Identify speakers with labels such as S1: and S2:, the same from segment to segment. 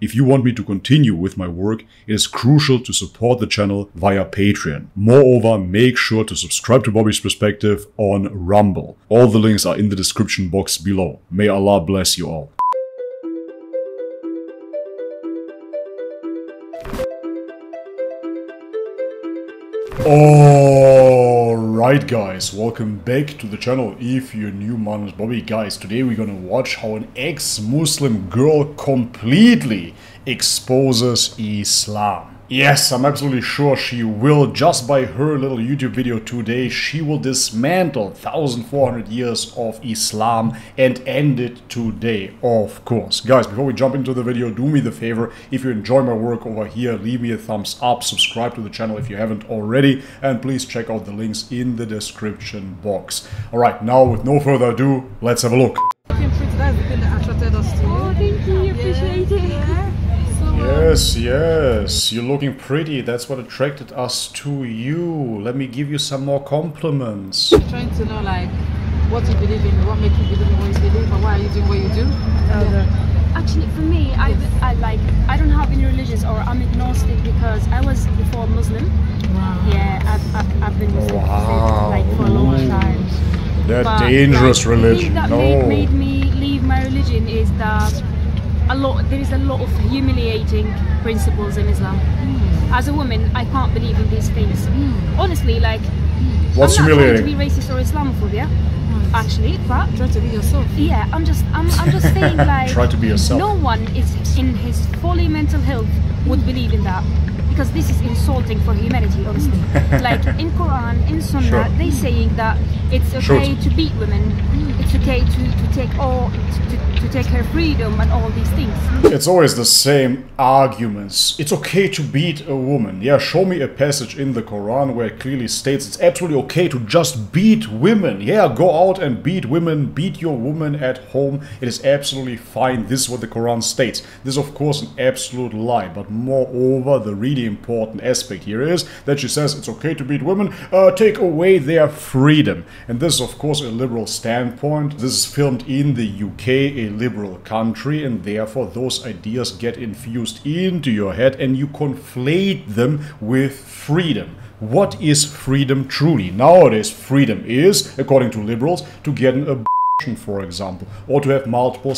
S1: If you want me to continue with my work, it is crucial to support the channel via Patreon. Moreover, make sure to subscribe to Bobby's Perspective on Rumble. All the links are in the description box below. May Allah bless you all. Oh. Alright guys, welcome back to the channel if you're new, my name is Bobby. Guys, today we're gonna watch how an ex-Muslim girl completely exposes Islam. Yes, I'm absolutely sure she will. Just by her little YouTube video today, she will dismantle 1400 years of Islam and end it today, of course. Guys, before we jump into the video, do me the favor, if you enjoy my work over here, leave me a thumbs up, subscribe to the channel if you haven't already, and please check out the links in the description box. Alright, now with no further ado, let's have a look.
S2: Oh, thank you. Appreciate it.
S3: Yeah. So,
S1: Yes, yes, you're looking pretty. That's what attracted us to you. Let me give you some more compliments.
S3: trying to know like what you believe in, what makes you believe in what you believe, and why are you doing what you do.
S2: Actually, for me, I, I like I don't have any religions or I'm agnostic because I was before Muslim.
S3: Wow.
S2: Yeah, I've, I've, I've been Muslim
S1: Wow.
S2: like for a long time.
S1: That
S2: But,
S1: dangerous
S2: like, the
S1: religion.
S2: thing that
S1: No.
S2: made, made me leave my religion is that a lot there is a lot of humiliating principles in Islam.
S1: Hmm.
S2: As a woman, I can't believe in these things. Hmm. Honestly, like hmm.
S1: What's
S2: I'm not
S1: humiliating?
S2: trying to be racist or Islamophobia, hmm. actually, but
S3: Try to be yourself.
S2: yeah, I'm just I'm, I'm just saying like
S1: Try to be yourself.
S2: no one is in his fully mental health would believe in that because this is insulting for humanity honestly like in quran in sunnah
S1: Sure.
S2: they saying that it's okay to beat women it's okay to, to take all to, to take her freedom and all these things
S1: It's always the same arguments. It's okay to beat a woman. Yeah, show me a passage in the Quran where it clearly states it's absolutely okay to just beat women. Yeah, go out and beat women, beat your woman at home. It is absolutely fine. This is what the Quran states. This is, of course, an absolute lie. But moreover, the really important aspect here is that she says it's okay to beat women, uh, take away their freedom. And this is, of course, a liberal standpoint. This is filmed in the UK, a liberal country, and therefore those ideas get infused into your head and you conflate them with freedom. What is freedom truly? Nowadays, freedom is, according to liberals, to get an abortion, for example, or to have multiple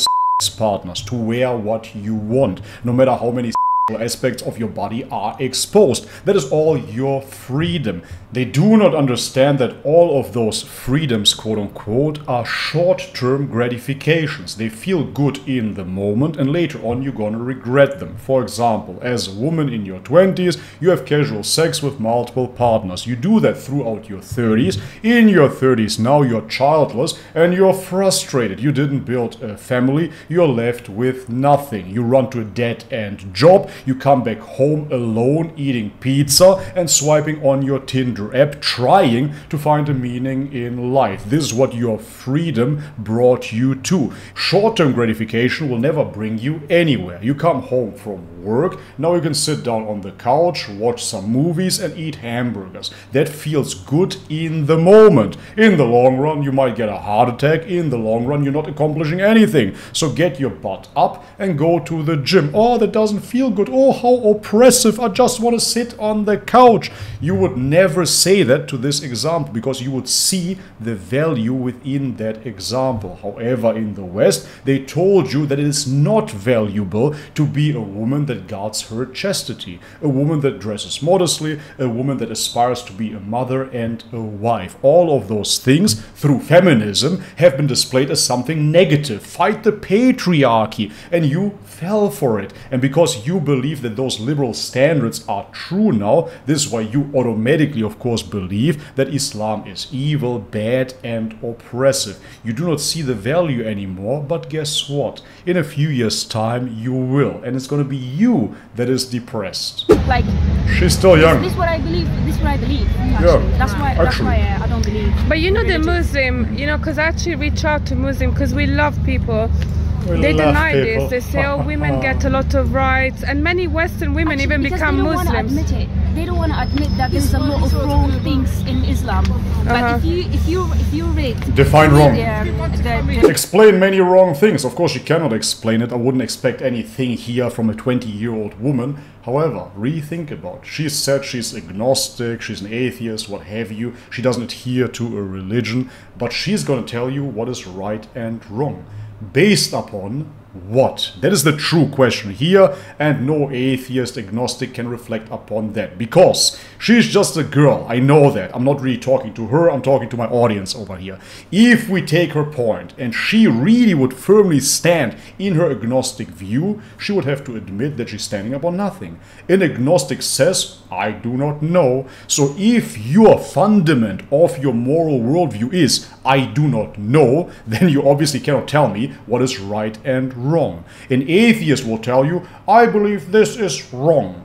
S1: partners, to wear what you want, no matter how many aspects of your body are exposed. That is all your freedom. They do not understand that all of those freedoms, quote unquote, are short term gratifications. They feel good in the moment and later on you're gonna regret them. For example, as a woman in your 20s, you have casual sex with multiple partners. You do that throughout your 30s. In your 30s, now you're childless and you're frustrated. You didn't build a family, you're left with nothing. You run to a dead end job, you come back home alone eating pizza and swiping on your Tinder app, trying to find a meaning in life. This is what your freedom brought you to. Short term gratification will never bring you anywhere. You come home from work, now you can sit down on the couch, watch some movies, and eat hamburgers. That feels good in the moment. In the long run, you might get a heart attack. In the long run, you're not accomplishing anything. So get your butt up and go to the gym. Oh, that doesn't feel good. Oh, how oppressive. I just want to sit on the couch. You would never say that to this example because you would see the value within that example. However, in the West, they told you that it is not valuable to be a woman that guards her chastity, a woman that dresses modestly, a woman that aspires to be a mother and a wife. All of those things, through feminism, have been displayed as something negative. Fight the patriarchy, and you fell for it. And because you believe that those liberal standards are true now, this is why you automatically, of course, believe that Islam is evil, bad, and oppressive. You do not see the value anymore, but guess what? In a few years' time, you will, and it's going to be you that is depressed.
S2: like
S1: She's still young.
S2: this is what I believe this is what I believe actually. that's why that's
S1: Actually.
S2: why uh, I don't believe
S4: But you know the. Muslim, you know, because I actually reach out to Muslim because we love people.
S1: We
S4: they deny
S1: people.
S4: this. They say, oh, women get a lot of rights, and many Western women
S2: Actually,
S4: even
S2: because
S4: become
S2: they don't wanna
S4: Muslims.
S2: admit it they don't want to admit that there's a lot of wrong things in Islam. But
S4: Uh-huh.
S2: if you if you if you read
S1: Define wrong.
S2: the, um, the, the
S1: Explain many wrong things. Of course, you cannot explain it. I wouldn't expect anything here from a 20 year old woman. However, rethink about it. She said she's agnostic, she's an atheist, what have you. She doesn't adhere to a religion, but she's gonna tell you what is right and wrong. Based upon what? That is the true question here, and no atheist, agnostic can reflect upon that because she's just a girl. I know that. I'm not really talking to her, I'm talking to my audience over here. If we take her point and she really would firmly stand in her agnostic view, she would have to admit that she's standing upon nothing. An agnostic says, I do not know. So if your fundament of your moral worldview is, I do not know, then you obviously cannot tell me what is right and wrong. An atheist will tell you, I believe this is wrong.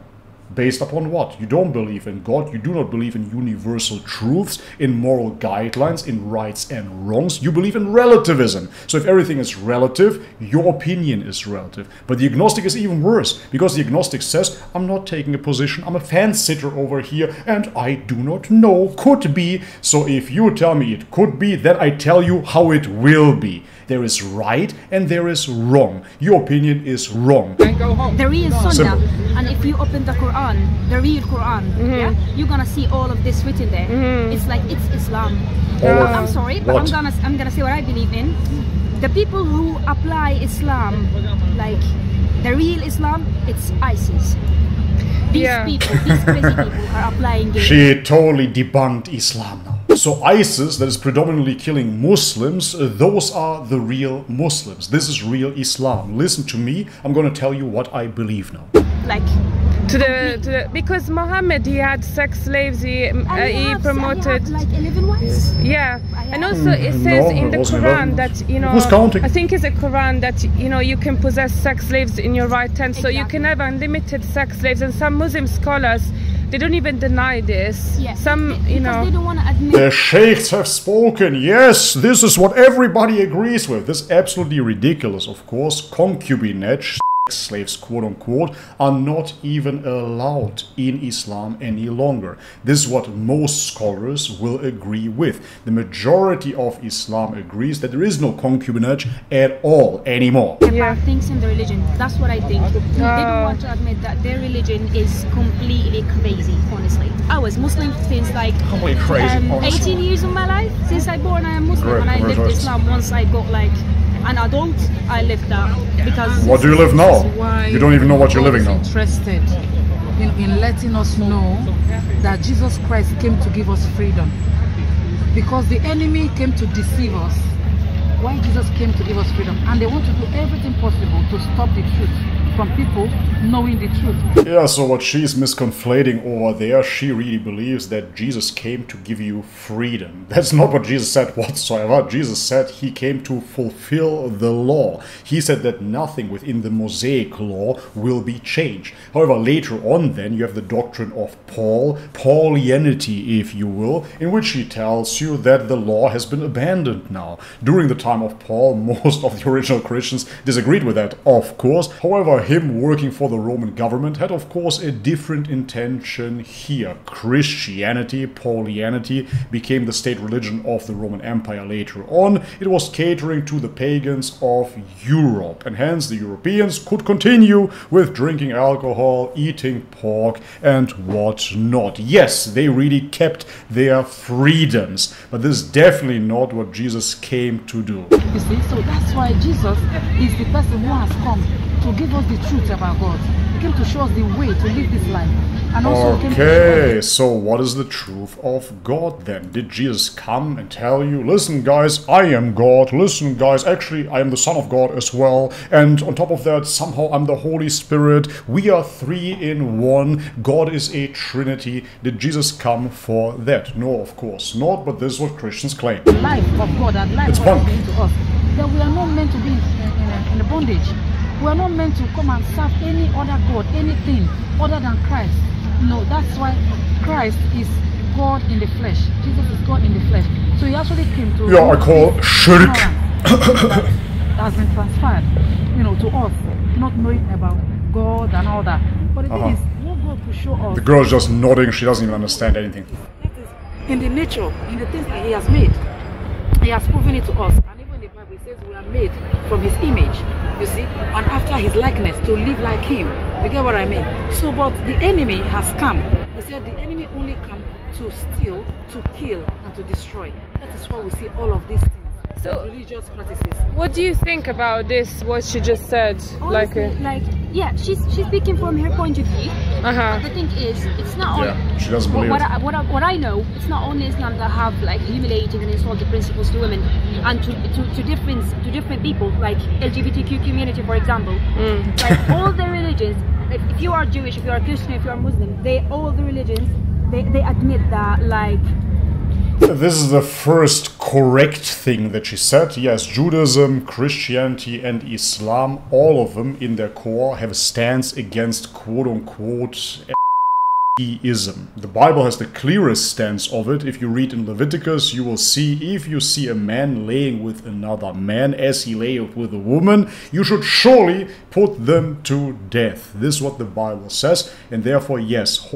S1: Based upon what? You don't believe in God, you do not believe in universal truths, in moral guidelines, in rights and wrongs. You believe in relativism. So if everything is relative, your opinion is relative. But the agnostic is even worse because the agnostic says, I'm not taking a position, I'm a fan sitter over here, and I do not know, could be. So if you tell me it could be, then I tell you how it will be. There is right and there is wrong. Your opinion is wrong.
S2: the real Sunnah,
S1: Simple.
S2: and if you open the Quran, the real Quran, mm-hmm. yeah, you're gonna see all of this written there. Mm-hmm. It's like it's Islam.
S1: All
S2: I'm sorry, but
S1: what?
S2: I'm gonna I'm gonna say what I believe in. The people who apply Islam, like the real Islam, it's ISIS. These
S4: Yeah.
S2: people, these crazy people, are applying it.
S1: She totally debunked Islam now. So ISIS, that is predominantly killing Muslims, uh, those are the real Muslims. This is real Islam. Listen to me. I'm going to tell you what I believe now.
S2: like
S4: to the, to the because Muhammad he had sex slaves he, uh, he
S2: have-
S4: promoted
S2: have, like 11 wives.
S4: yeah and also it
S1: Mm,
S4: says
S1: no,
S4: in the Quran
S1: 11.
S4: that you know
S1: Who's counting?
S4: I think it's a Quran that you know you can possess sex slaves in your right hand so you can have unlimited sex slaves and some Muslim scholars they don't even deny this
S2: Yeah,
S4: some
S2: because
S4: you know
S2: they don't want to admit.
S1: The sheikhs have spoken. Yes, this is what everybody agrees with. This is absolutely ridiculous, of course. Concubinage, sex slaves, quote unquote, are not even allowed in Islam any longer. This is what most scholars will agree with. The majority of Islam agrees that there is no concubinage at all anymore.
S4: Yeah.
S2: bad things in the religion. That's what I think. they don't want to admit that their religion is completely crazy, honestly. I was Muslim since like
S1: Completely crazy,
S2: um, 18 years of my life. Since I born, I am Muslim,
S1: Great,
S2: and I lived
S1: congratulations.
S2: Islam once I got like an adult. I lived that because
S1: What do you live now? You don't even know what you're living now.
S5: interested in, in letting us know that Jesus Christ came to give us freedom. Because the enemy came to deceive us. Why Jesus came to give us freedom. And they want to do everything possible to stop the truth from people knowing the truth.
S1: Yeah, so what she's misconflating over there, she really believes that Jesus came to give you freedom. That's not what Jesus said whatsoever. Jesus said he came to fulfill the law. He said that nothing within the Mosaic law will be changed. However, later on, then, you have the doctrine of Paul, Paulianity, if you will, in which he tells you that the law has been abandoned now. During the time of Paul, most of the original Christians disagreed with that, of course. However, him working for the Roman government had, of course, a different intention here. Christianity, Paulianity, became the state religion of the Roman Empire later on. It was catering to the pagans of Europe, and hence the Europeans could continue with drinking alcohol, eating pork, and whatnot. Yes, they really kept their freedoms, but this is definitely not what Jesus came to do.
S5: You see, so that's why Jesus is the person who has come to give us the truth about God. He came to show us the way to live this life. And also came to show
S1: Okay, so what is the truth of God then? Did Jesus come and tell you, listen, guys, I am God. Listen, guys, actually, I am the Son of God as well. And on top of that, somehow I'm the Holy Spirit. We are three in one. God is a Trinity. Did Jesus come for that? No, of course not, but this is what Christians claim.
S5: life of God and life
S1: It's fun.
S5: to us. That we are not meant to be in, in, in a bondage. We are not meant to come and serve any other God, anything other than Christ. No, that's why Christ is God in the flesh. Jesus is God in the flesh. So he actually came to
S1: Yeah, I call shirk.
S5: that has been transferred, you know, to us, not knowing about God and all that. But the
S1: Uh-huh.
S5: thing is, what God could show us
S1: The girl's just nodding, she doesn't even understand anything.
S5: in the nature, in the things that He has made. He has proven it to us. And even the Bible says we are made from His image, you see, and after His likeness to live like Him. You get what I mean? So, but the enemy has come. He said the enemy only come to steal, to kill, and to destroy. That is why we see all of these things.
S4: So-
S5: religious practices.
S4: What do you think about this? What she just said? like,
S2: Honestly,
S4: uh,
S2: like, yeah, she's she's speaking from her point of view.
S4: uh huh.
S2: The thing is, it's not
S1: Yeah,
S2: only
S1: she doesn't
S2: what,
S1: believe
S2: what,
S1: it.
S2: I, what, I, what I know. It's not only Islam that have like humiliating and insulting principles to women and to, to, to different to different people, like LGBTQ community, for example. Like all the religions, if, if you are Jewish, if you are Christian, if you are Muslim, they all the religions they, they admit that like
S1: This is the first correct thing that she said. Yes, Judaism, Christianity, and Islam, all of them in their core have a stance against quote unquote ism. The Bible has the clearest stance of it. If you read in Leviticus, you will see if you see a man laying with another man as he lay with a woman, you should surely put them to death. This is what the Bible says, and therefore, yes,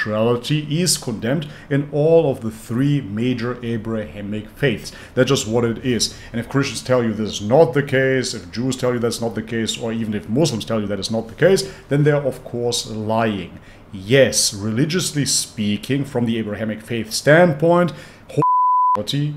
S1: Sexuality is condemned in all of the three major Abrahamic faiths. That's just what it is. And if Christians tell you this is not the case, if Jews tell you that's not the case, or even if Muslims tell you that is not the case, then they're of course lying. Yes, religiously speaking, from the Abrahamic faith standpoint,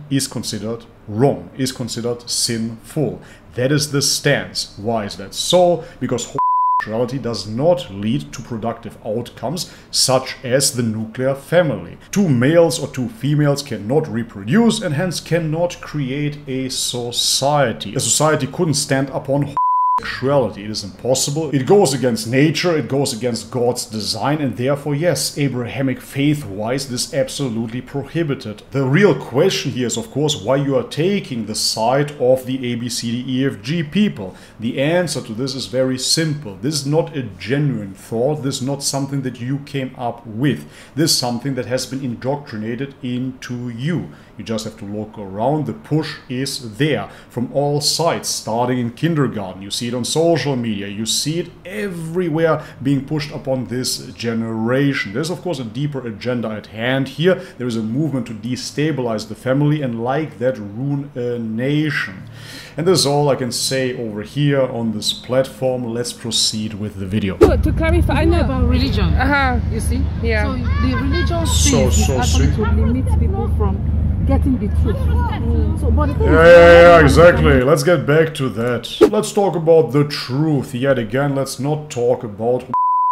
S1: is considered wrong, is considered sinful. That is the stance. Why is that so? Because Sexuality does not lead to productive outcomes such as the nuclear family. Two males or two females cannot reproduce and hence cannot create a society. A society couldn't stand upon sexuality. It is impossible. It goes against nature, it goes against God's design, and therefore, yes, Abrahamic faith wise, this absolutely prohibited. The real question here is, of course, why you are taking the side of the ABCDEFG people. The answer to this is very simple. This is not a genuine thought, this is not something that you came up with. This is something that has been indoctrinated into you. You just have to look around. The push is there from all sides, starting in kindergarten. You see it on social media. You see it everywhere being pushed upon this generation. There's, of course, a deeper agenda at hand here. There is a movement to destabilize the family and, like that, ruin a nation. And this is all I can say over here on this platform. Let's proceed with the video.
S4: To, to clarify, I
S5: I know
S4: know.
S5: about religion.
S4: Uh huh.
S5: You see?
S4: Yeah.
S5: So the religion
S1: So-
S5: thing is
S1: so
S5: to limit people from getting the truth. Mm. So, but the thing
S1: Yeah,
S5: is,
S1: yeah, yeah, exactly. Let's get back to that. Let's talk about the truth yet again. Let's not talk about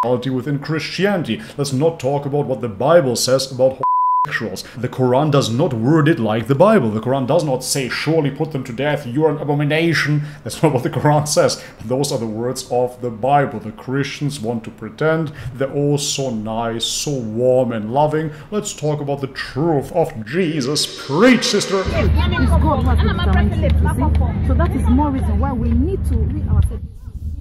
S1: homosexuality within Christianity. Let's not talk about what the Bible says about homosexuals. The Quran does not word it like the Bible. The Quran does not say, surely put them to death, you're an abomination. That's not what the Quran says. Those are the words of the Bible. The Christians want to pretend they're all so nice, so warm and loving. Let's talk about the truth of Jesus. Preach, sister.
S5: it's God who has determined it, you see? So that is more reason why we need to read ourselves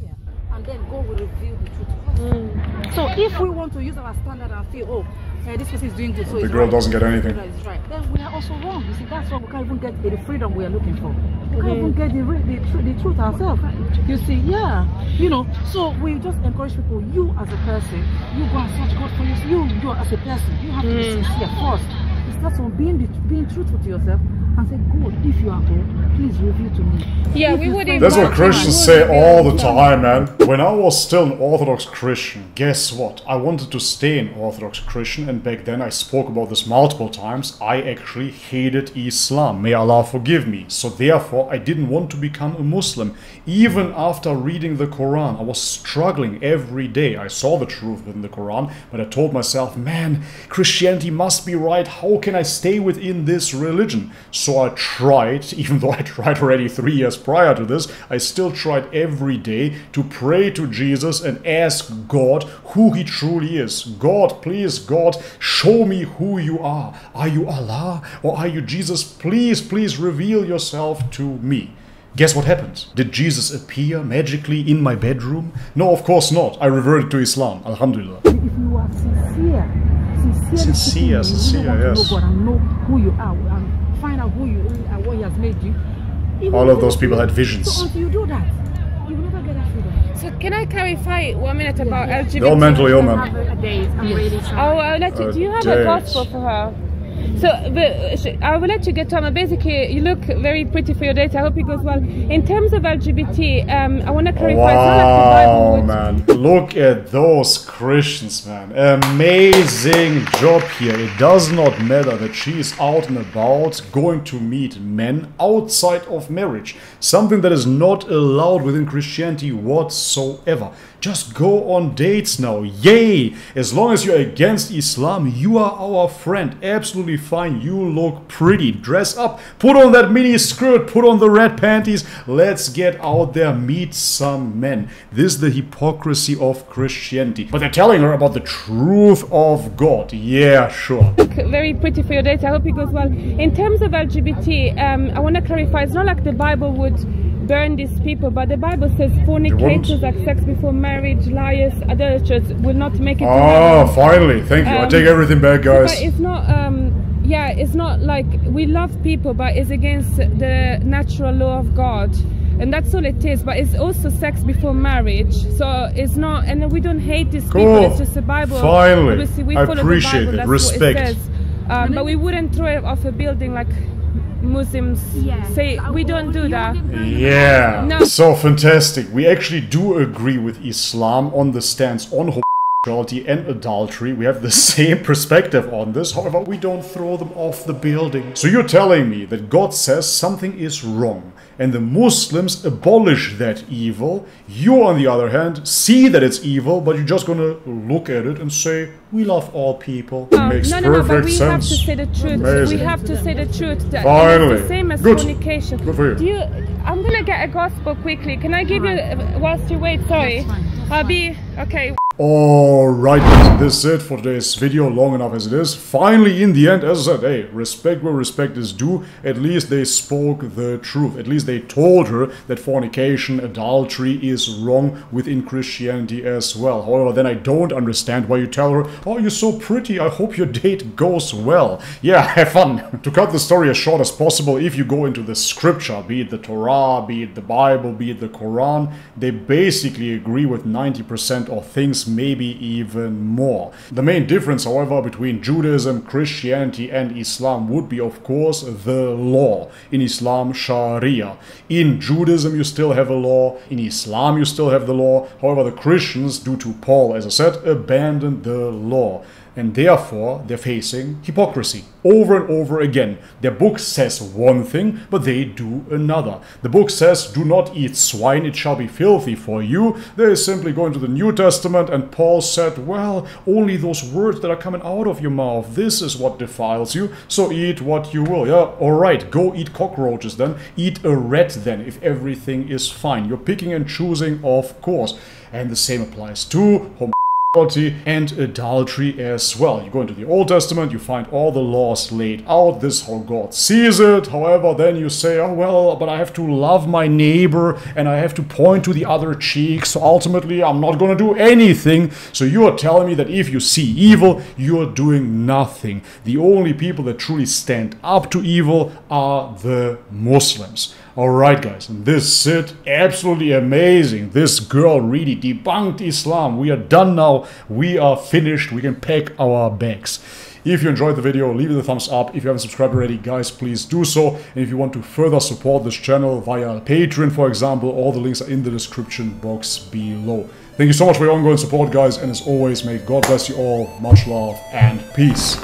S5: here, and then God will reveal the truth to us. So if we want to use our standard and feel, oh, this person is doing good, so
S1: The girl
S5: right,
S1: doesn't get anything.
S5: that is right, then we are also wrong. You see, that's why we can't even get the freedom we are looking for. We can't even get the, re- the, tr- the truth ourselves. You see, yeah, you know. So we just encourage people. You as a person, you go and search God for yourself. You, you as a person, you have to be mm. sincere first. It starts from being the, being truthful to yourself and say, God, if you are God, please reveal to me.
S4: Yeah,
S5: If
S4: we would
S5: find
S1: That's
S4: invite
S1: what Christians
S4: Yeah.
S1: say all the time, man. When I was still an Orthodox Christian, guess what? I wanted to stay an Orthodox Christian, and back then I spoke about this multiple times. I actually hated Islam. May Allah forgive me. So, therefore, I didn't want to become a Muslim. Even after reading the Quran, I was struggling every day. I saw the truth within the Quran, but I told myself, man, Christianity must be right. How can I stay within this religion? So, I tried, even though I tried already three years prior to this, I still tried every day to pray to Jesus and ask God who He truly is. God, please, God, show me who you are. Are you Allah or are you Jesus? Please, please reveal yourself to me. Guess what happened? Did Jesus appear magically in my bedroom? No, of course not. I reverted to Islam. Alhamdulillah.
S5: If you are sincere,
S1: Sincere, sincere,
S5: want
S1: yes.
S5: know God and know who you are and who you really are, what He has made you. Even
S1: All of those people had visions.
S5: So until you do that, you will never get that freedom.
S4: So can I clarify one minute about LGBT?
S1: You're mentally ill,
S2: I
S1: man.
S2: have a date. I'm
S5: Yes.
S4: Oh. I'll let you. Do you have
S1: date.
S4: a gospel for her? So, but I will let you get on. Basically, you look very pretty for your date. I hope it goes well. In terms of LGBT, um, I want to clarify. Not like
S1: Wow, man. Look at those Christians, man. Amazing job here. It does not matter that she is out and about going to meet men outside of marriage. Something that is not allowed within Christianity whatsoever. Just go on dates now. Yay! As long as you're against Islam, you are our friend. Absolutely fine. You look pretty. Dress up. Put on that mini skirt. Put on the red panties. Let's get out there. Meet some men. This is the hypocrisy of Christianity. But they're telling her about the truth of God. Yeah, sure.
S4: look very pretty for your date. I hope it goes well. In terms of LGBT, um, I want to clarify. It's not like the Bible would burn these people, but the Bible says fornicators, like sex before marriage, liars, adulterers, will not make it.
S1: Oh, finally. Thank you. I
S4: Um,
S1: take everything back,
S4: But
S1: guys.
S4: it's not. Um, yeah, it's not like we love people, but it's against the natural law of God. And that's all it is, but it's also sex before marriage. So it's not, and we don't hate these people.
S1: Cool.
S4: It's just the Bible.
S1: Finally.
S4: Obviously, we
S1: I
S4: follow
S1: appreciate
S4: the Bible.
S1: it.
S4: That's
S1: Respect.
S4: What it says. Um, but we wouldn't throw it off a building like Muslims
S2: Yeah.
S4: say. We don't do that.
S1: Yeah.
S4: No.
S1: So fantastic. We actually do agree with Islam on the stance on homosexuality and adultery. We have the same perspective on this. However, we don't throw them off the building. So you're telling me that God says something is wrong and the Muslims abolish that evil. You, on the other hand, see that it's evil, but you're just gonna look at it and say, we love all people. It
S4: No,
S1: makes
S4: no, no, no,
S1: perfect
S4: but we have to
S1: sense.
S4: say the truth.
S1: Amazing.
S4: We have to say the truth. That
S1: Finally.
S4: It's the same as
S1: Good.
S4: fornication.
S1: Good for you.
S4: Do you? I'm gonna get a gospel quickly. Can I give you whilst you wait? Sorry,
S5: That's fine, that's
S4: I'll be okay.
S1: Alright this is it for today's video, long enough as it is. Finally, in the end, as I said, hey, respect where respect is due. At least they spoke the truth. At least they told her that fornication, adultery is wrong within Christianity as well. However, then I don't understand why you tell her, oh, you're so pretty, I hope your date goes well. Yeah, have fun. to cut the story as short as possible, if you go into the scripture, be it the Torah, be it the Bible, be it the Quran, they basically agree with 90% of things, maybe even more. The main difference, however, between Judaism, Christianity, and Islam would be, of course, the law. In Islam, Sharia. In Judaism, you still have a law. In Islam, you still have the law. However, the Christians, due to Paul, as I said, abandoned the law and therefore they're facing hypocrisy over and over again. Their book says one thing, but they do another. The book says, Do not eat swine, it shall be filthy for you. They simply go into the New Testament, and Paul said, Well, only those words that are coming out of your mouth, this is what defiles you, so eat what you will. Yeah, alright, go eat cockroaches then. Eat a rat then, if everything is fine. You're picking and choosing, of course. And the same applies to and adultery as well. You go into the Old Testament, you find all the laws laid out. This is how God sees it. However, then you say, oh, well, but I have to love my neighbor and I have to point to the other cheek. So ultimately, I'm not going to do anything. So you are telling me that if you see evil, you are doing nothing. The only people that truly stand up to evil are the Muslims. Alright, guys, and this is it. Absolutely amazing. This girl really debunked Islam. We are done now. We are finished. We can pack our bags. If you enjoyed the video, leave it a thumbs up. If you haven't subscribed already, guys, please do so. And if you want to further support this channel via Patreon, for example, all the links are in the description box below. Thank you so much for your ongoing support, guys, and as always, may God bless you all. Much love and peace.